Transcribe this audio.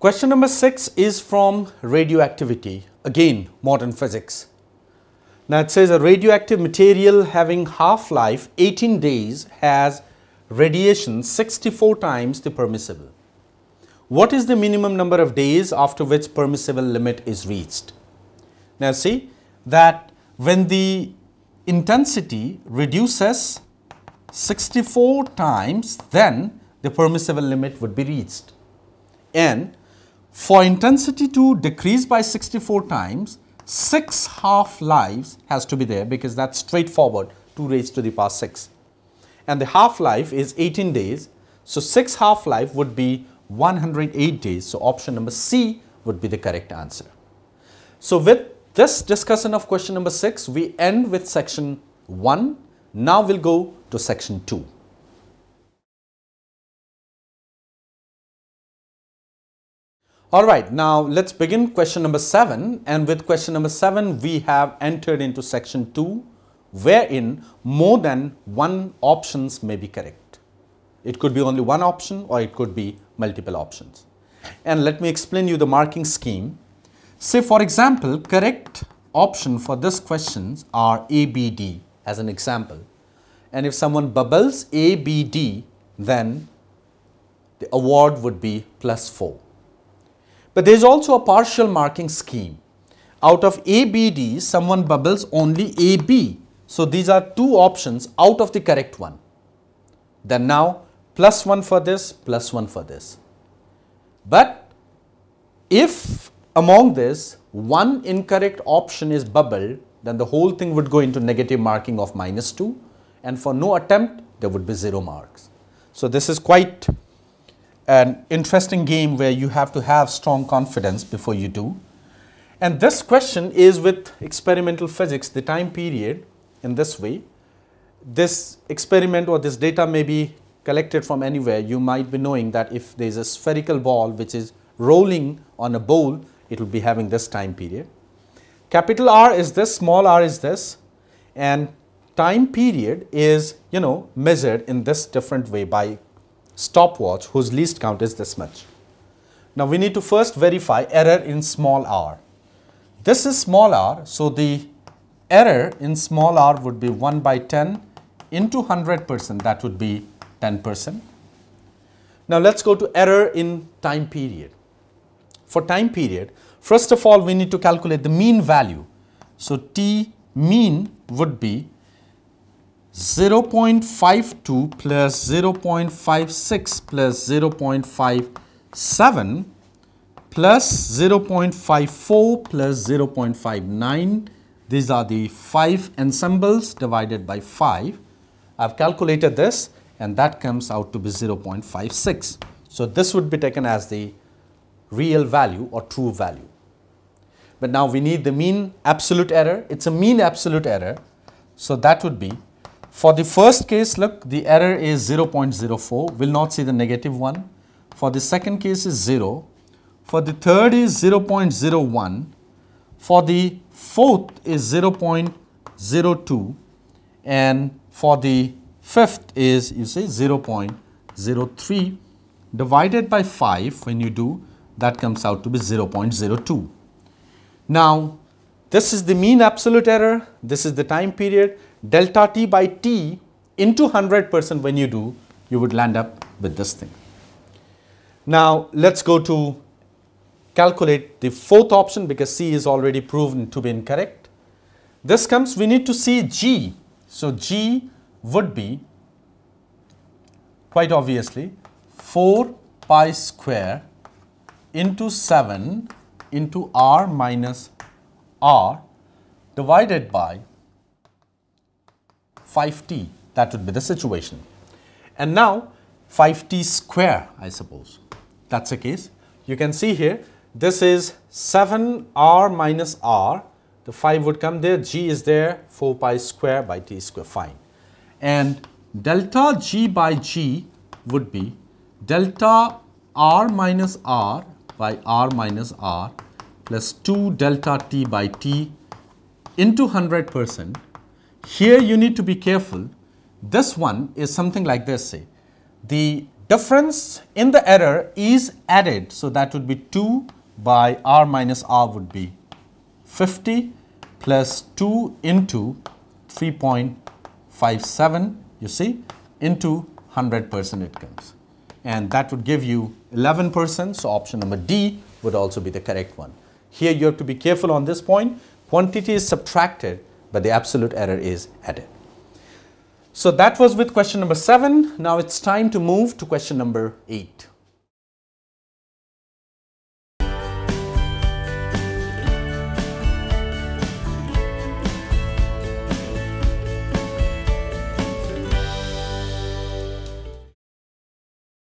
Question number six is from radioactivity, again modern physics. Now it says a radioactive material having half-life 18 days has radiation 64 times the permissible. What is the minimum number of days after which permissible limit is reached? Now see that when the intensity reduces 64 times then the permissible limit would be reached and for intensity to decrease by 64 times, 6 half lives has to be there because that's straightforward 2 raised to the power 6. And the half life is 18 days. So 6 half life would be 108 days. So option number C would be the correct answer. So with this discussion of question number 6, we end with section 1. Now we'll go to section 2. All right, now let's begin question number 7 and with question number 7 we have entered into section 2 wherein more than one options may be correct. It could be only one option or it could be multiple options. And let me explain you the marking scheme. Say for example, correct option for this questions are ABD as an example. And if someone bubbles ABD, then the award would be plus 4. But there is also a partial marking scheme. Out of ABD, someone bubbles only AB. So these are two options out of the correct one. Then now plus 1 for this, plus 1 for this. But if among this one incorrect option is bubbled, then the whole thing would go into negative marking of minus 2 and for no attempt there would be 0 marks. So this is quite an interesting game where you have to have strong confidence before you do. And this question is with experimental physics, the time period in this way. This experiment or this data may be collected from anywhere. You might be knowing that if there is a spherical ball which is rolling on a bowl, it will be having this time period. Capital R is this, small r is this, and time period is, you know, measured in this different way by stopwatch whose least count is this much. Now we need to first verify error in small r. This is small r, so the error in small r would be 1 by 10 into 100 percent, that would be 10 percent. Now let's go to error in time period. For time period, first of all we need to calculate the mean value. So T mean would be 0.52 plus 0.56 plus 0.57 plus 0.54 plus 0.59. These are the 5 ensembles divided by 5. I have calculated this and that comes out to be 0.56. So, this would be taken as the real value or true value. But now we need the mean absolute error. It is a mean absolute error. So, that would be for the first case, look, the error is 0.04, will not see the negative one. For the second case is 0. For the third is 0.01. For the fourth is 0.02. And for the fifth is, you see, 0.03 divided by 5 when you do, that comes out to be 0.02. Now, this is the mean absolute error, this is the time period, delta t by t into 100 percent when you do, you would land up with this thing. Now, let us go to calculate the fourth option because C is already proven to be incorrect. This comes, we need to see G. So, G would be quite obviously 4 pi square into 7 into r minus r divided by 5t, that would be the situation. And now 5t square, I suppose. That's the case. You can see here, this is 7r minus r. The 5 would come there, g is there, 4 pi square by t square, fine. And delta g by g would be delta r minus r by r minus r plus 2 delta t by t into 100 percent here you need to be careful. This one is something like this say. The difference in the error is added. So that would be 2 by r minus r would be 50 plus 2 into 3.57 you see into 100 percent it comes and that would give you 11 percent so option number D would also be the correct one. Here you have to be careful on this point quantity is subtracted but the absolute error is added. So that was with question number 7 now it's time to move to question number 8.